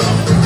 Come.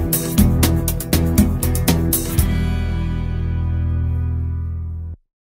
Bye.